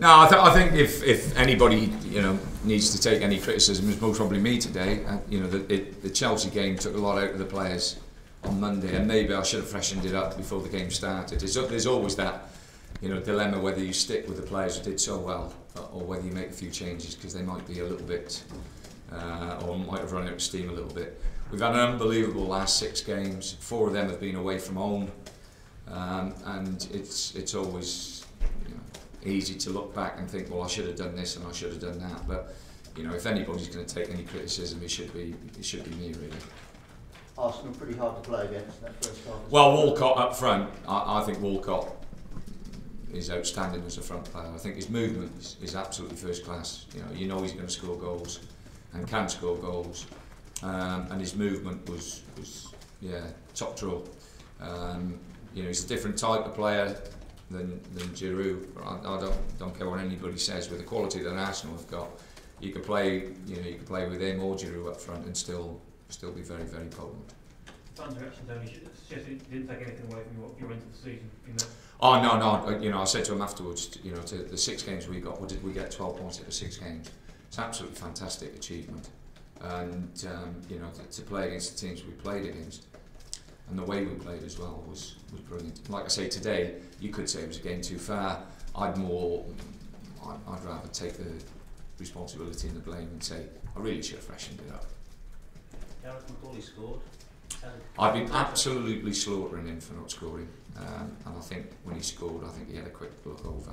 No, I, th- I think if, if anybody you know needs to take any criticism, it's most probably me today. Uh, you know, the, it, the Chelsea game took a lot out of the players on Monday, and maybe I should have freshened it up before the game started. There's, there's always that you know dilemma whether you stick with the players who did so well or whether you make a few changes because they might be a little bit uh, or might have run out of steam a little bit. We've had an unbelievable last six games. Four of them have been away from home, um, and it's it's always easy to look back and think, well, I should have done this and I should have done that. But you know, if anybody's going to take any criticism, it should be it should be me really. Arsenal pretty hard to play against that first half. Well, Walcott up front, I, I think Walcott is outstanding as a front player. I think his movement is, is absolutely first class. You know, you know he's going to score goals and can score goals. Um, and his movement was, was yeah, top draw. Um, you know, he's a different type of player than, than Giroud. I, I don't, don't care what anybody says. With the quality that Arsenal have got, you could play, you know, you could play with him or Giroud up front and still, still be very, very potent. Fans are actually only suggested didn't take anything away from your, end of the season. In that Oh no, no. You know, I said to him afterwards. You know, to the six games we got, what did we get? Twelve points out of six games. It's absolutely fantastic achievement, and um, you know, to, to play against the teams we played against, and the way we played as well was was brilliant. Like I say, today you could say it was a game too far. I'd more, I'd, I'd rather take the responsibility and the blame and say I really should have freshened it up. Gareth McAuley scored. I've been absolutely slaughtering him for not scoring, um, and I think when he scored, I think he had a quick look over.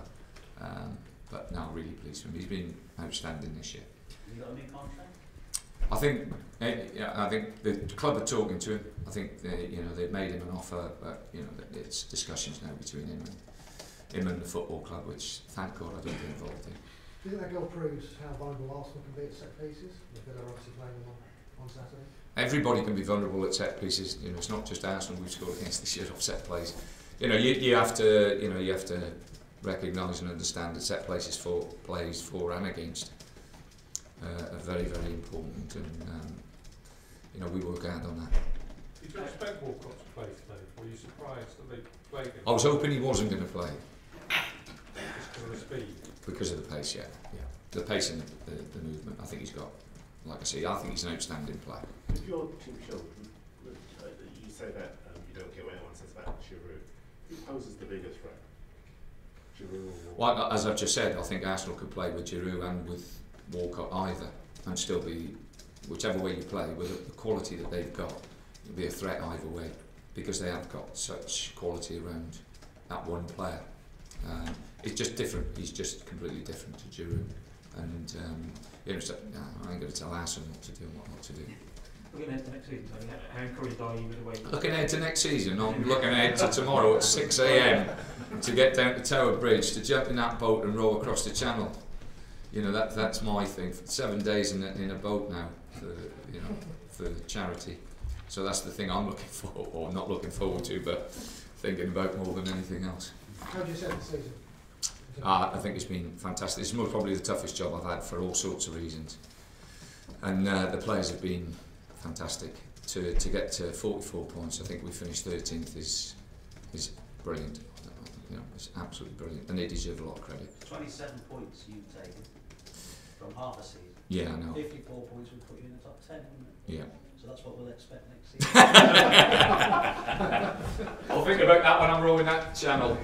Um, but now really pleased with him. He's been outstanding this year. Have you got a new contract? I think eh, yeah, I think the club are talking to him. I think they, you know they've made him an offer, but you know it's discussions now between him and him and the football club, which thank God I don't get involved in. Do you think that goal proves how vulnerable Arsenal can be at set pieces? They're obviously playing them on, on Saturday. Everybody can be vulnerable at set pieces. You know, it's not just Arsenal we've scored against this year off set plays. You know, you, you have to you know you have to recognise and understand that set places for plays for and against uh, are very very important, and um, you know we work hard on that. Did you expect Walcott to play today? Were you surprised that they played him? I was hoping he wasn't going to play because of the speed. because of the pace. Yeah, yeah, the pace and the, the movement. I think he's got. Like I say, I think he's an outstanding player. If your team children, uh, you say that um, you don't get what anyone says about Giroud. Who poses the biggest threat? Giroud or Well, as I've just said, I think Arsenal could play with Giroud and with Walcott either, and still be, whichever way you play, with the quality that they've got, it'll be a threat either way, because they have got such quality around that one player. Um, it's just different. He's just completely different to Giroud, and um, you know, so, no, I ain't going to tell Arsenal what to do and what not to do. looking ahead to next season, Tony, how encouraged are you with the way? Looking ahead to next season, I'm looking ahead to tomorrow at 6 a.m. to get down to Tower Bridge, to jump in that boat and row across the channel. You know, that that's my thing. Seven days in a, in a boat now, for, you know, for charity. So that's the thing I'm looking for, or not looking forward to, but thinking about more than anything else. How do you set the season? Uh, I think it's been fantastic. It's most probably the toughest job I've had for all sorts of reasons. And uh, the players have been fantastic. To, to get to 44 points, I think we finished 13th is is brilliant. You know, it's absolutely brilliant. And they deserve a lot of credit. 27 points you've taken from half a season. Yeah, I know. 54 points would put you in the top 10, wouldn't it? Yeah. So that's what we'll expect next season. I'll think about that when I'm rolling that channel.